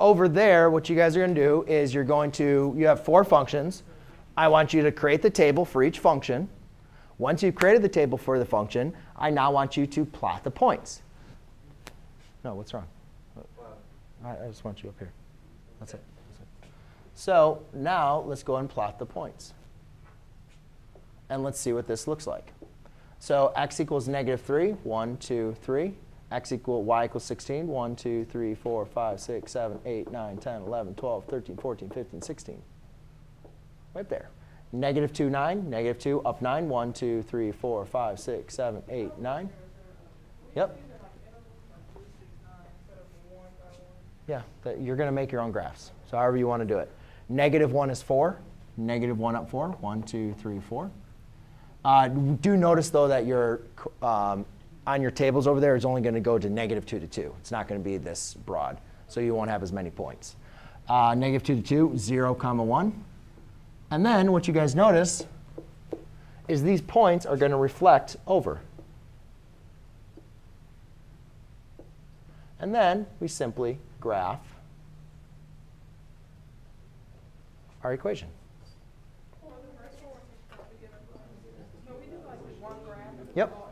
over there, what you guys are going to do is you're going to, you have four functions. I want you to create the table for each function. Once you've created the table for the function, I now want you to plot the points. No, what's wrong? I, I just want you up here. That's it. That's it. So now let's go and plot the points. And let's see what this looks like. So x equals negative 3, 1, 2, 3. X equal y equals 16, 1, 2, 3, 4, 5, 6, 7, 8, 9, 10, 11, 12, 13, 14, 15, 16. Right there. Negative 2, 9. Negative 2, up 9. 1, 2, 3, 4, 5, 6, 7, 8, 9. Yep. Yeah, you're going to make your own graphs. So however you want to do it. Negative 1 is 4. Negative 1 up 4. 1, 2, 3, 4. Uh, do notice, though, that your, um, on your tables over there is only going to go to negative 2 to 2. It's not going to be this broad. So you won't have as many points. Uh, negative 2 to 2, 0, comma 1. And then what you guys notice is these points are going to reflect over. And then we simply graph our equation. Yep.